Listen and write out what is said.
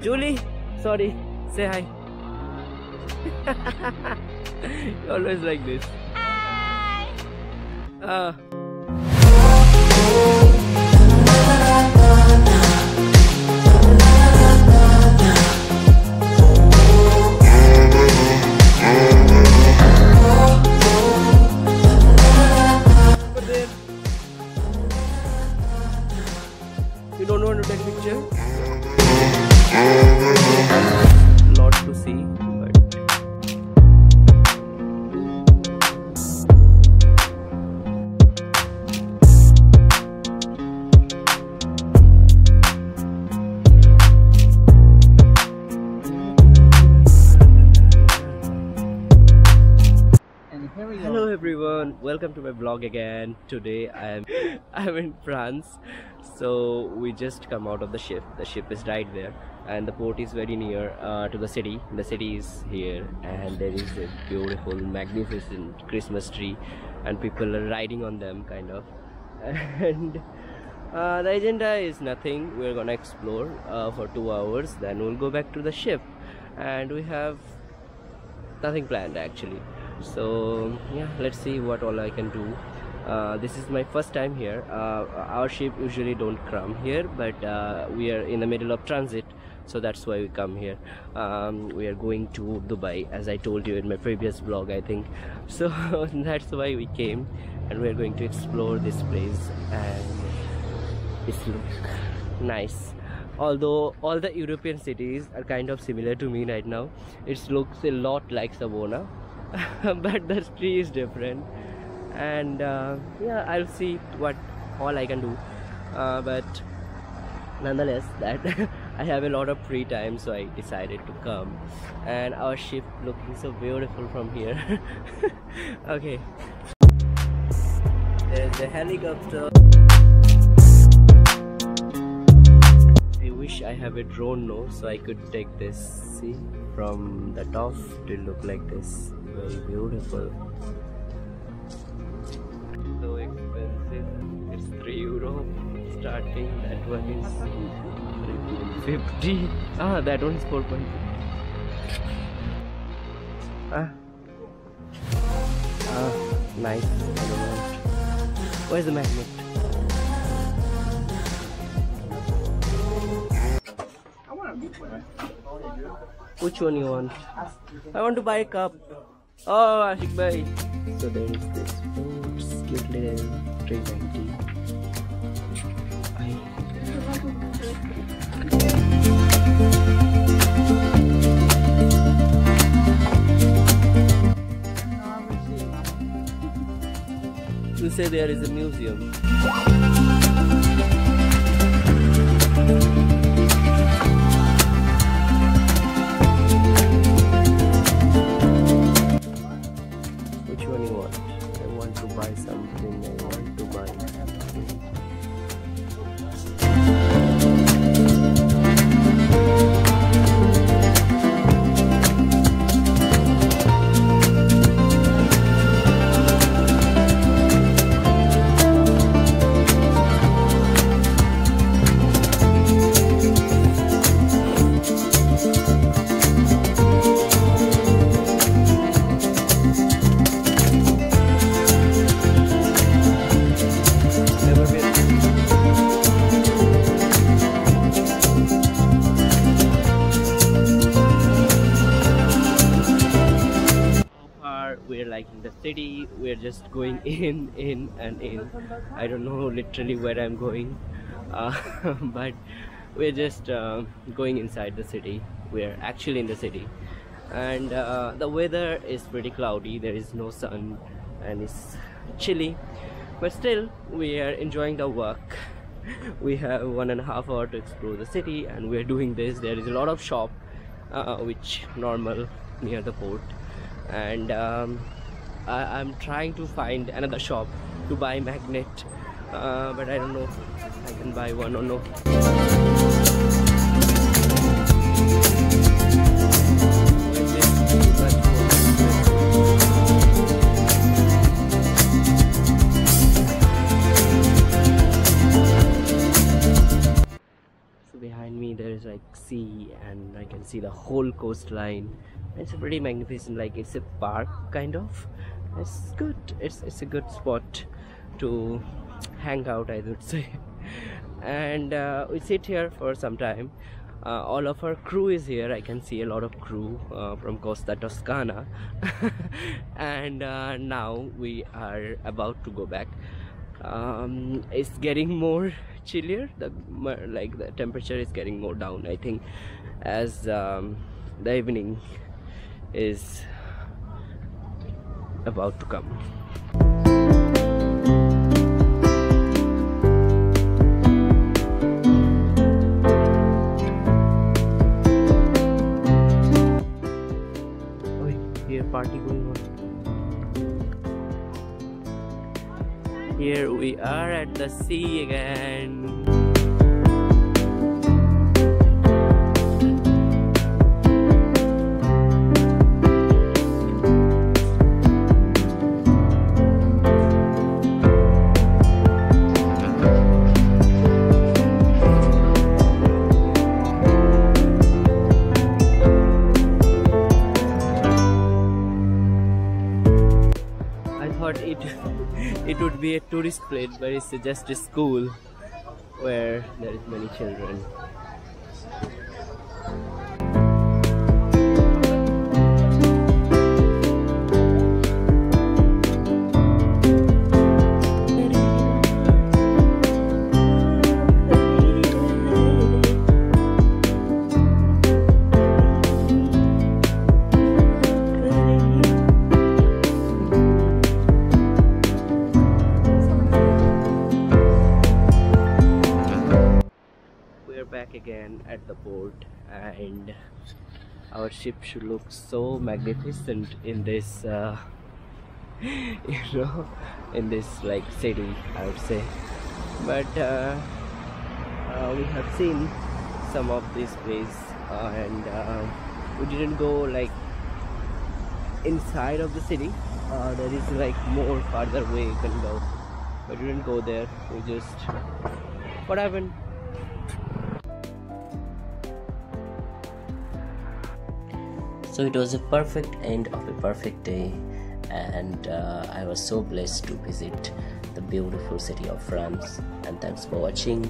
Julie, sorry, say hi. always like this. Hi. Uh, Hello everyone, welcome to my vlog again. Today I am I'm in France. So we just come out of the ship. The ship is right there and the port is very near uh, to the city. The city is here and there is a beautiful magnificent Christmas tree and people are riding on them kind of. And uh, the agenda is nothing. We're gonna explore uh, for two hours. Then we'll go back to the ship, and we have nothing planned actually so yeah let's see what all i can do. Uh, this is my first time here. Uh, our ship usually don't come here but uh, we are in the middle of transit so that's why we come here. Um, we are going to dubai as i told you in my previous vlog i think. So that's why we came and we are going to explore this place and it's look nice. Although all the european cities are kind of similar to me right now it looks a lot like savona but the tree is different. And uh, yeah i'll see what all i can do. Uh, but nonetheless that i have a lot of free time so i decided to come. And our ship looking so beautiful from here. Okay. There's a helicopter. I wish I have a drone now so I could take this see from the top to look like this very beautiful so expensive it's 3 euro starting that one is 50. ah that one is 4.50 ah ah nice I don't want where's the magnet I want a big one. Which one you want? I want to buy a cup. Oh, Ashik bhai. So there is this fruits, cute little 390. Aye. You say there is a museum. In the city. We're just going in, in, and in. I don't know literally where I'm going, uh, but we're just uh, going inside the city. We're actually in the city, and uh, the weather is pretty cloudy. There is no sun, and it's chilly. But still, we are enjoying the walk. We have one and a half hour to explore the city, and we're doing this. There is a lot of shop, uh, which normal near the port, and um, I'm trying to find another shop to buy magnet, uh, but I don't know I can buy one or no. So behind me there is like sea and I can see the whole coastline. It's a pretty magnificent, like it's a park kind of. It's good. It's it's a good spot to hang out, I would say. And uh, we sit here for some time. Uh, all of our crew is here. I can see a lot of crew uh, from Costa Toscana, and uh, now we are about to go back. Um, it's getting more chillier. The like the temperature is getting more down. I think as um, the evening is about to come. Party going on. Here we are at the sea again. Be a tourist place, but it's just a school where there is many children. Back again at the port, and our ship should look so magnificent in this, uh, you know, in this like city, I would say. But uh, uh, we have seen some of this place, uh, and uh, we didn't go like inside of the city. Uh, there is like more farther way you can go, but we didn't go there. We just what happened? So it was a perfect end of a perfect day, and uh, I was so blessed to visit the beautiful city of France. And thanks for watching.